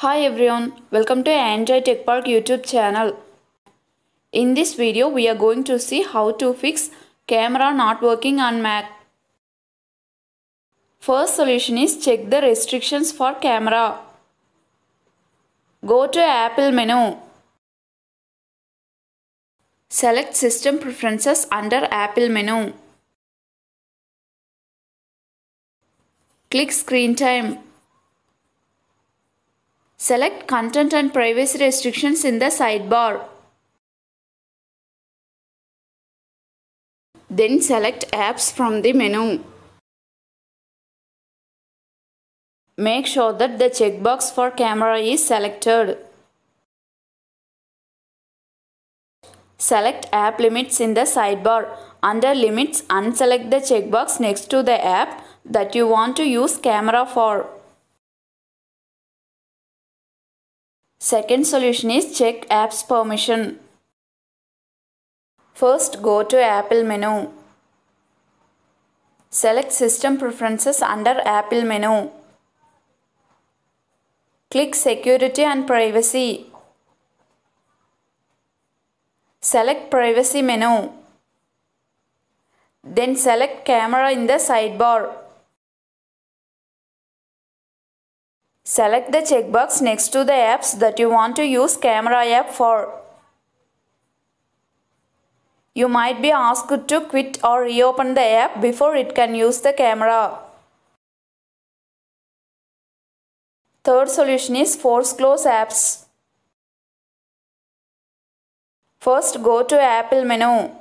Hi everyone, welcome to Android Tech Park YouTube channel. In this video, we are going to see how to fix camera not working on Mac. First solution is check the restrictions for camera. Go to Apple menu. Select System Preferences under Apple menu. Click Screen Time. Select Content and Privacy Restrictions in the sidebar. Then select Apps from the menu. Make sure that the checkbox for camera is selected. Select App Limits in the sidebar. Under Limits, unselect the checkbox next to the app that you want to use camera for. Second solution is check apps permission. First go to Apple menu. Select System Preferences under Apple menu. Click Security and Privacy. Select Privacy menu. Then select Camera in the sidebar. Select the checkbox next to the apps that you want to use camera app for. You might be asked to quit or reopen the app before it can use the camera. Third solution is force close apps. First go to Apple menu.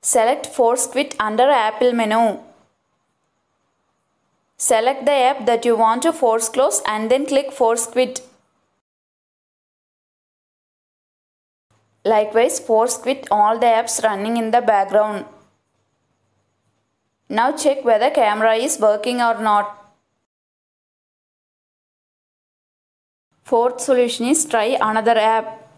Select force quit under Apple menu. Select the app that you want to force close and then click force quit. Likewise, force quit all the apps running in the background. Now check whether camera is working or not. Fourth solution is try another app.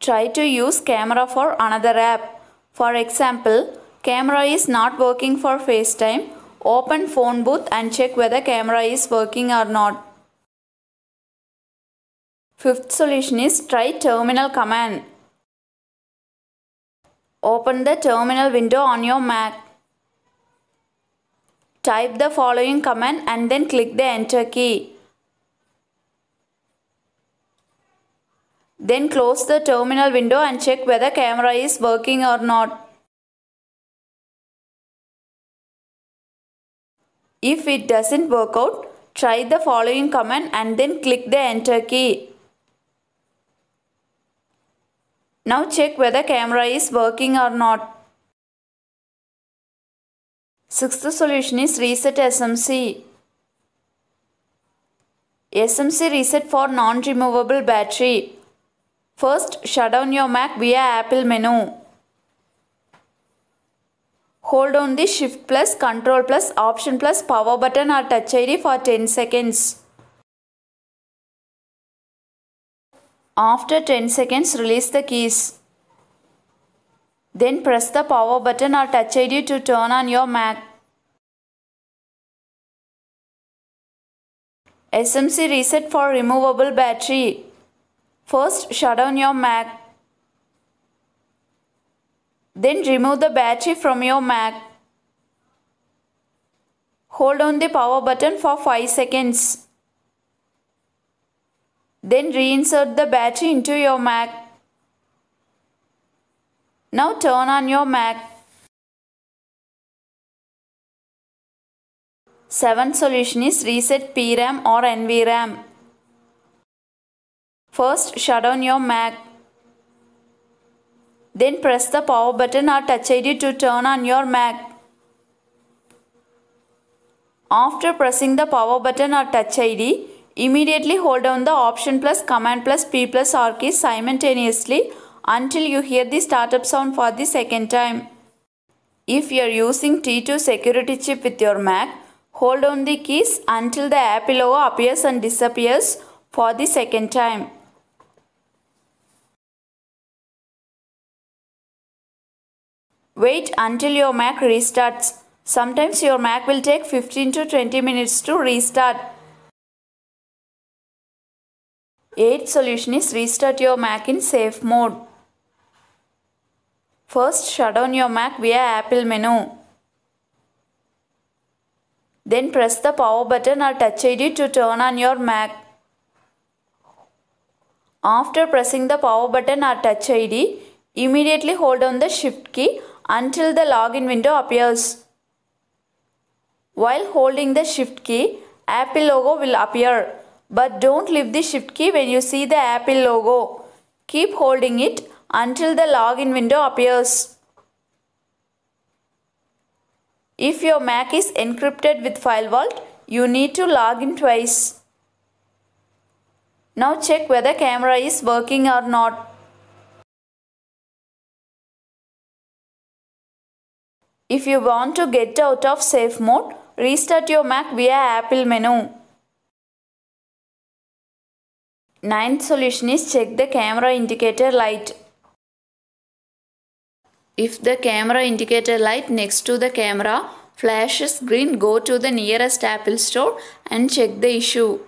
Try to use camera for another app. For example, camera is not working for FaceTime. Open Photo Booth and check whether camera is working or not. Fifth solution is try terminal command. Open the terminal window on your Mac. Type the following command and then click the enter key. Then close the terminal window and check whether camera is working or not. If it doesn't work out, try the following command and then click the enter key. Now check whether camera is working or not. Sixth solution is reset SMC. SMC reset for non-removable battery. First, shut down your Mac via Apple menu. Hold on the Shift plus, Control plus, Option plus, Power button or Touch ID for 10 seconds. After 10 seconds, release the keys. Then press the Power button or Touch ID to turn on your Mac. SMC reset for removable battery. First, shut down your Mac. Then remove the battery from your Mac. Hold on the power button for 5 seconds. Then reinsert the battery into your Mac. Now turn on your Mac. Seventh solution is reset PRAM or NVRAM. First, shut down your Mac. Then press the power button or touch ID to turn on your Mac. After pressing the power button or touch ID, immediately hold down the option plus command plus P plus R keys simultaneously until you hear the startup sound for the second time. If you are using T2 security chip with your Mac, hold down the keys until the Apple logo appears and disappears for the second time. Wait until your Mac restarts. Sometimes your Mac will take 15 to 20 minutes to restart. Eighth solution is restart your Mac in safe mode. First shut down your Mac via Apple menu. Then press the power button or touch ID to turn on your Mac. After pressing the power button or touch ID, immediately hold down the shift key until the login window appears. While holding the shift key, Apple logo will appear. But don't leave the shift key when you see the Apple logo. Keep holding it until the login window appears. If your Mac is encrypted with FileVault, you need to log in twice. Now check whether camera is working or not. If you want to get out of safe mode, restart your Mac via Apple menu. Ninth solution is check the camera indicator light. If the camera indicator light next to the camera flashes green, go to the nearest Apple store and check the issue.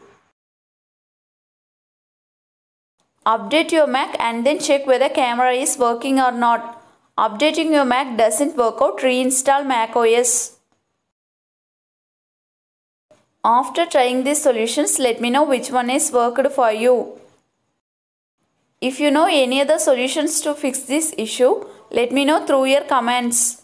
Update your Mac and then check whether camera is working or not. Updating your Mac doesn't work out, reinstall Mac OS. After trying these solutions, let me know which one is worked for you. If you know any other solutions to fix this issue, let me know through your comments.